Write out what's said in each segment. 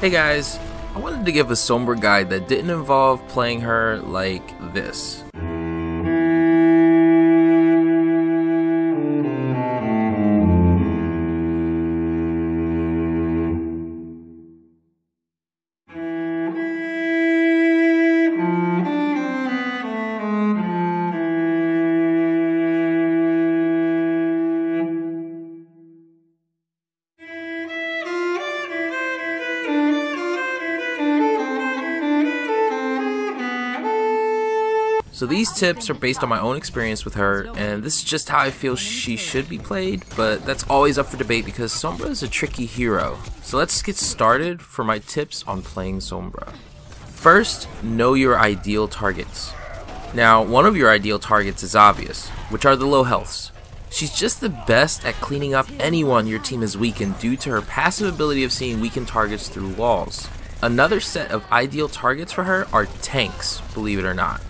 Hey guys, I wanted to give a Sombra guide that didn't involve playing her like this. So these tips are based on my own experience with her, and this is just how I feel she should be played, but that's always up for debate because Sombra is a tricky hero. So let's get started for my tips on playing Sombra. First, know your ideal targets. Now, one of your ideal targets is obvious, which are the low healths. She's just the best at cleaning up anyone your team has weakened due to her passive ability of seeing weakened targets through walls. Another set of ideal targets for her are tanks, believe it or not.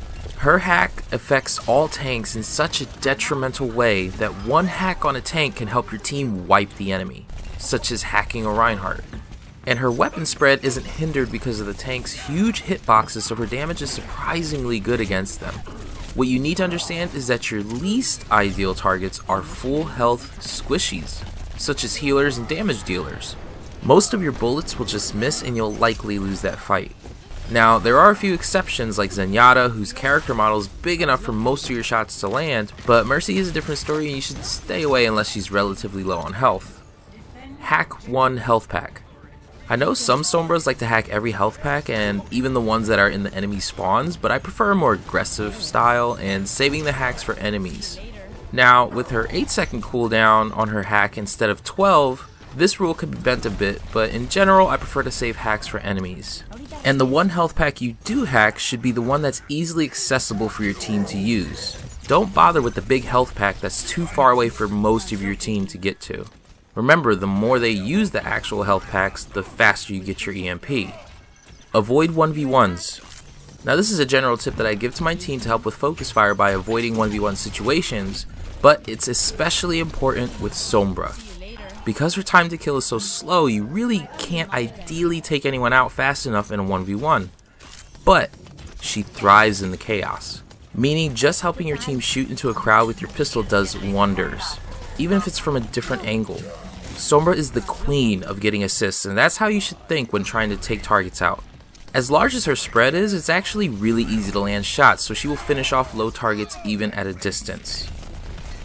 Her hack affects all tanks in such a detrimental way that one hack on a tank can help your team wipe the enemy, such as hacking a Reinhardt. And her weapon spread isn't hindered because of the tank's huge hitboxes, so her damage is surprisingly good against them. What you need to understand is that your least ideal targets are full health squishies, such as healers and damage dealers. Most of your bullets will just miss and you'll likely lose that fight. Now, there are a few exceptions like Zenyatta, whose character model is big enough for most of your shots to land, but Mercy is a different story and you should stay away unless she's relatively low on health. Hack 1 Health Pack. I know some Sombras like to hack every health pack and even the ones that are in the enemy spawns, but I prefer a more aggressive style and saving the hacks for enemies. Now, with her 8 second cooldown on her hack instead of 12, this rule could be bent a bit, but in general I prefer to save hacks for enemies. And the one health pack you do hack should be the one that's easily accessible for your team to use. Don't bother with the big health pack that's too far away for most of your team to get to. Remember, the more they use the actual health packs, the faster you get your EMP. Avoid 1v1s. Now this is a general tip that I give to my team to help with focus fire by avoiding 1v1 situations, but it's especially important with Sombra. Because her time to kill is so slow, you really can't ideally take anyone out fast enough in a 1v1. But she thrives in the chaos, meaning just helping your team shoot into a crowd with your pistol does wonders, even if it's from a different angle. Sombra is the queen of getting assists, and that's how you should think when trying to take targets out. As large as her spread is, it's actually really easy to land shots, so she will finish off low targets even at a distance.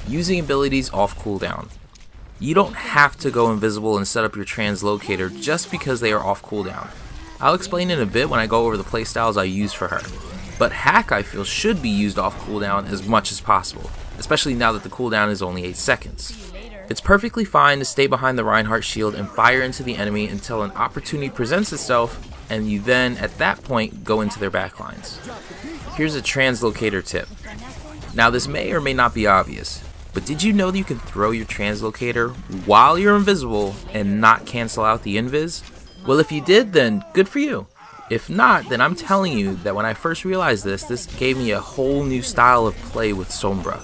Using abilities off cooldown. You don't have to go invisible and set up your translocator just because they are off cooldown. I'll explain in a bit when I go over the playstyles I use for her. But hack I feel should be used off cooldown as much as possible, especially now that the cooldown is only 8 seconds. It's perfectly fine to stay behind the Reinhardt shield and fire into the enemy until an opportunity presents itself and you then, at that point, go into their backlines. Here's a translocator tip. Now this may or may not be obvious, but did you know that you can throw your translocator while you're invisible and not cancel out the invis? Well, if you did, then good for you. If not, then I'm telling you that when I first realized this, this gave me a whole new style of play with Sombra.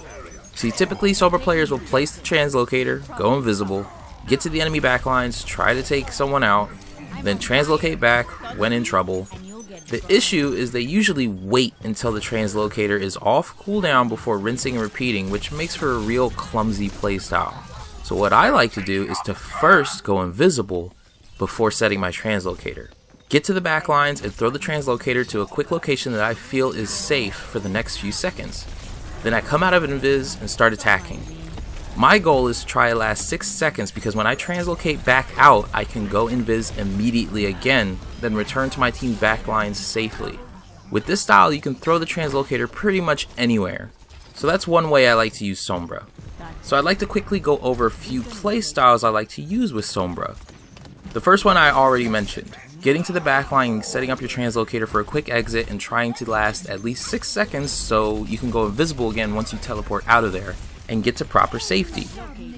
See, typically Sombra players will place the translocator, go invisible, get to the enemy backlines, try to take someone out, then translocate back when in trouble, the issue is they usually wait until the translocator is off cooldown before rinsing and repeating, which makes for a real clumsy playstyle. So what I like to do is to first go invisible before setting my translocator. Get to the backlines and throw the translocator to a quick location that I feel is safe for the next few seconds. Then I come out of invis and start attacking. My goal is to try to last 6 seconds because when I translocate back out, I can go invis immediately again, then return to my team backlines safely. With this style, you can throw the translocator pretty much anywhere. So that's one way I like to use Sombra. So I'd like to quickly go over a few play styles I like to use with Sombra. The first one I already mentioned, getting to the backline, setting up your translocator for a quick exit, and trying to last at least 6 seconds so you can go invisible again once you teleport out of there and get to proper safety.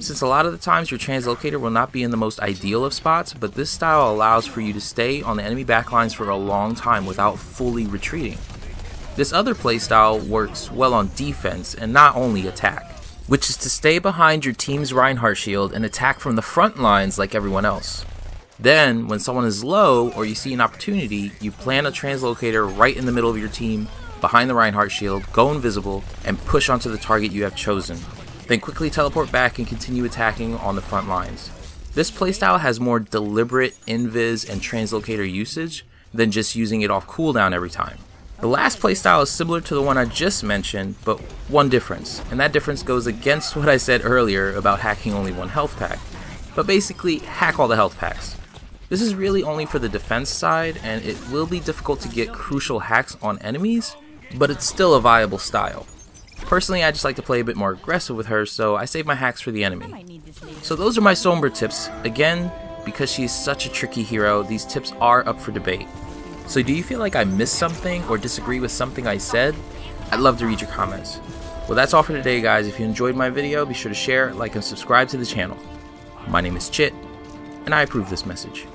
Since a lot of the times your translocator will not be in the most ideal of spots, but this style allows for you to stay on the enemy backlines for a long time without fully retreating. This other playstyle works well on defense and not only attack, which is to stay behind your team's Reinhardt shield and attack from the front lines like everyone else. Then, when someone is low or you see an opportunity, you plant a translocator right in the middle of your team, behind the Reinhardt shield, go invisible, and push onto the target you have chosen. Then quickly teleport back and continue attacking on the front lines. This playstyle has more deliberate invis and translocator usage than just using it off cooldown every time. The last playstyle is similar to the one I just mentioned, but one difference, and that difference goes against what I said earlier about hacking only one health pack. But basically, hack all the health packs. This is really only for the defense side, and it will be difficult to get crucial hacks on enemies, but it's still a viable style. Personally, I just like to play a bit more aggressive with her, so I save my hacks for the enemy. So those are my Sombra tips. Again, because she's such a tricky hero, these tips are up for debate. So do you feel like I missed something or disagree with something I said? I'd love to read your comments. Well, that's all for today, guys. If you enjoyed my video, be sure to share, like, and subscribe to the channel. My name is Chit, and I approve this message.